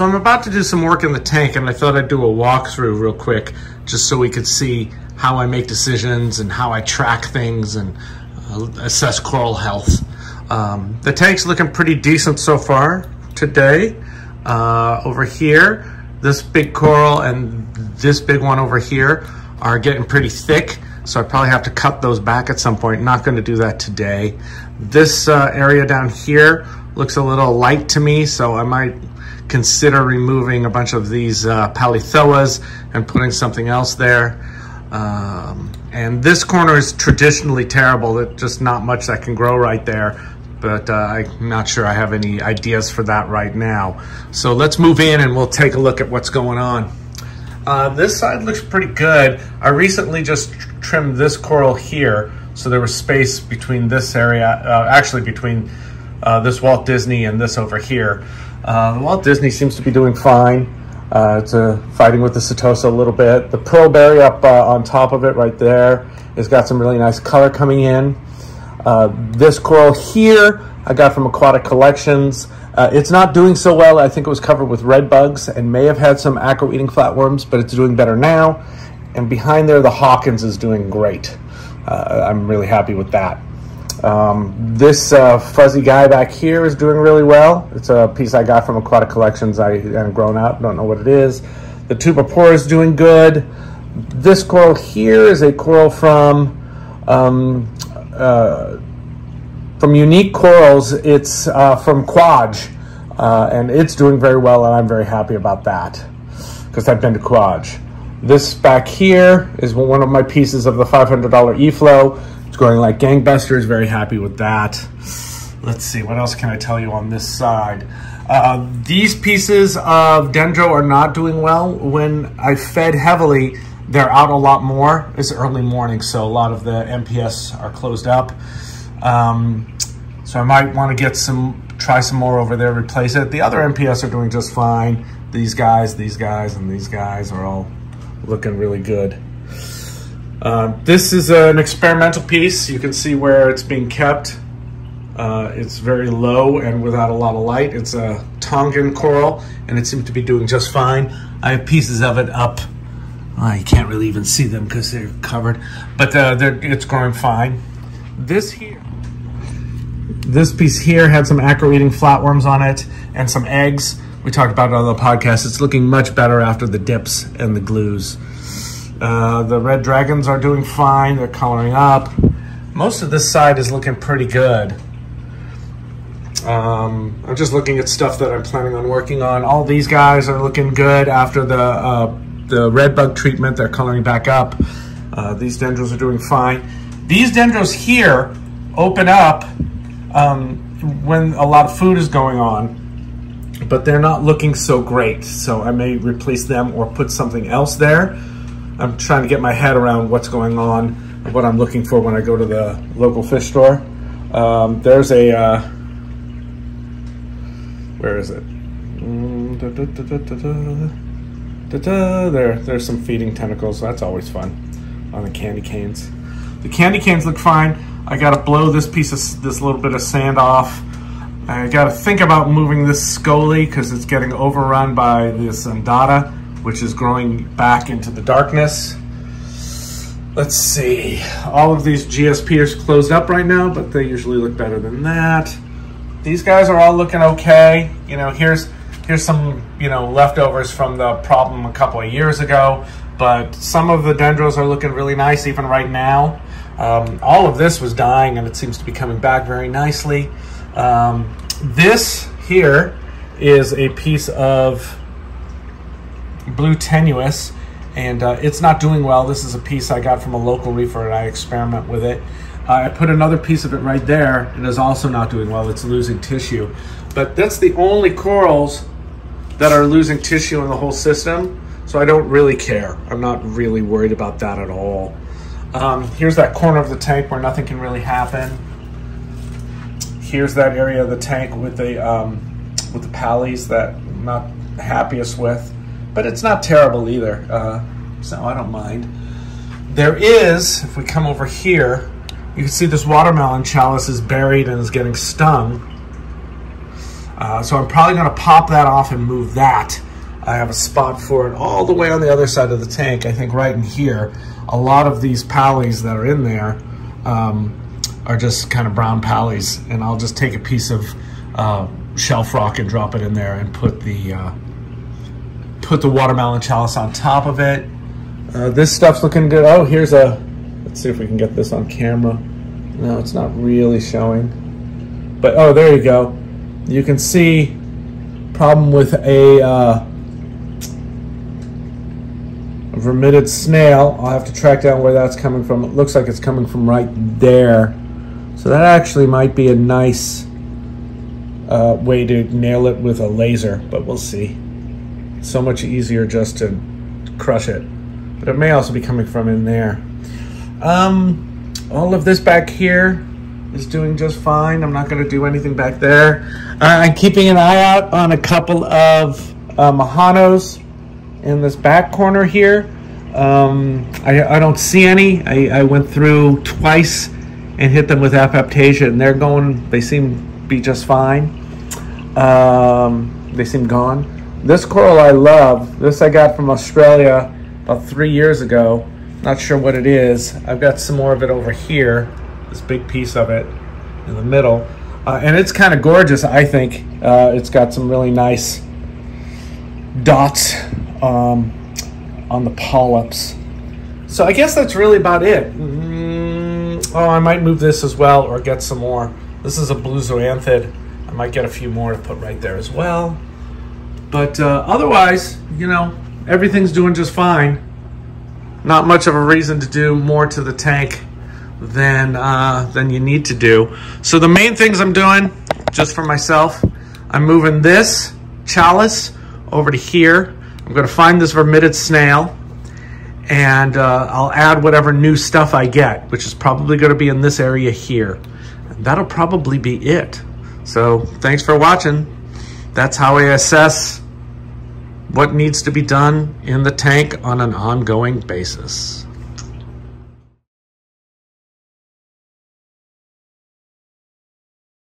So I'm about to do some work in the tank and I thought I'd do a walkthrough real quick just so we could see how I make decisions and how I track things and uh, assess coral health. Um, the tank's looking pretty decent so far today. Uh, over here, this big coral and this big one over here are getting pretty thick. So I probably have to cut those back at some point. Not gonna do that today. This uh, area down here looks a little light to me, so I might consider removing a bunch of these uh, palythoas and putting something else there. Um, and this corner is traditionally terrible. There's just not much that can grow right there. But uh, I'm not sure I have any ideas for that right now. So let's move in and we'll take a look at what's going on. Uh, this side looks pretty good. I recently just trimmed this coral here. So there was space between this area, uh, actually between uh, this Walt Disney and this over here. Uh, Walt Disney seems to be doing fine. Uh, it's fighting with the Setosa a little bit. The Pearl Berry up on top of it right there has got some really nice color coming in. This coral here I got from Aquatic Collections. Uh, it's not doing so well. I think it was covered with red bugs and may have had some acro-eating flatworms, but it's doing better now. And behind there, the Hawkins is doing great. I'm really happy with that. Um, this uh, fuzzy guy back here is doing really well. It's a piece I got from Aquatic Collections. I have grown out, don't know what it is. The Tubipora is doing good. This coral here is a coral from um, uh, from Unique Corals. It's uh, from Kwaj, uh, and it's doing very well, and I'm very happy about that because I've been to Kwaj. This back here is one of my pieces of the $500 E-Flow going like gangbusters. Very happy with that. Let's see, what else can I tell you on this side? Uh, these pieces of dendro are not doing well. When I fed heavily, they're out a lot more. It's early morning, so a lot of the NPS are closed up. Um, so I might want to get some, try some more over there, replace it. The other NPS are doing just fine. These guys, these guys, and these guys are all looking really good. Uh, this is an experimental piece. You can see where it's being kept. Uh, it's very low and without a lot of light. It's a Tongan coral and it seems to be doing just fine. I have pieces of it up. Oh, you can't really even see them because they're covered, but uh, they're, it's growing fine. This here, this piece here had some acro-eating flatworms on it and some eggs. We talked about it on the podcast. It's looking much better after the dips and the glues. Uh, the red dragons are doing fine. They're coloring up. Most of this side is looking pretty good. Um, I'm just looking at stuff that I'm planning on working on. All these guys are looking good after the uh, the red bug treatment. They're coloring back up. Uh, these dendros are doing fine. These dendros here open up um, when a lot of food is going on, but they're not looking so great. So I may replace them or put something else there. I'm trying to get my head around what's going on and what I'm looking for when I go to the local fish store. Um, there's a, uh, where is it? Mm, there, there's some feeding tentacles. That's always fun on the candy canes. The candy canes look fine. I gotta blow this piece of, this little bit of sand off. I gotta think about moving this scoli because it's getting overrun by this undata which is growing back into the darkness. Let's see, all of these GSPs closed up right now, but they usually look better than that. These guys are all looking okay. You know, here's here's some, you know, leftovers from the problem a couple of years ago, but some of the dendros are looking really nice even right now. Um, all of this was dying and it seems to be coming back very nicely. Um, this here is a piece of blue tenuis and uh, it's not doing well. This is a piece I got from a local reefer, and I experiment with it. Uh, I put another piece of it right there. and It is also not doing well. It's losing tissue. But that's the only corals that are losing tissue in the whole system, so I don't really care. I'm not really worried about that at all. Um, here's that corner of the tank where nothing can really happen. Here's that area of the tank with the um, with the pallies that I'm not happiest with but it's not terrible either. Uh, so I don't mind. there is, if we come over here, you can see this watermelon chalice is buried and is getting stung. Uh, so I'm probably gonna pop that off and move that. I have a spot for it all the way on the other side of the tank, I think right in here. A lot of these pallies that are in there um, are just kind of brown pallies and I'll just take a piece of uh, shelf rock and drop it in there and put the uh, put the watermelon chalice on top of it. Uh, this stuff's looking good. Oh, here's a, let's see if we can get this on camera. No, it's not really showing. But, oh, there you go. You can see problem with a, uh, a vermetid snail. I'll have to track down where that's coming from. It looks like it's coming from right there. So that actually might be a nice uh, way to nail it with a laser, but we'll see. So much easier just to crush it. But it may also be coming from in there. Um, all of this back here is doing just fine. I'm not going to do anything back there. Uh, I'm keeping an eye out on a couple of uh, Majanos in this back corner here. Um, I, I, don't see any. I, I, went through twice and hit them with apoptasia, and they're going, they seem to be just fine. Um, they seem gone. This coral I love. This I got from Australia about three years ago. Not sure what it is. I've got some more of it over here. This big piece of it in the middle. Uh, and it's kind of gorgeous, I think. Uh, it's got some really nice dots um, on the polyps. So I guess that's really about it. Mm, oh, I might move this as well or get some more. This is a blue zoanthid. I might get a few more to put right there as well. But uh, otherwise, you know, everything's doing just fine. Not much of a reason to do more to the tank than, uh, than you need to do. So the main things I'm doing, just for myself, I'm moving this chalice over to here. I'm gonna find this vermetid snail and uh, I'll add whatever new stuff I get, which is probably gonna be in this area here. That'll probably be it. So thanks for watching. That's how I assess what needs to be done in the tank on an ongoing basis.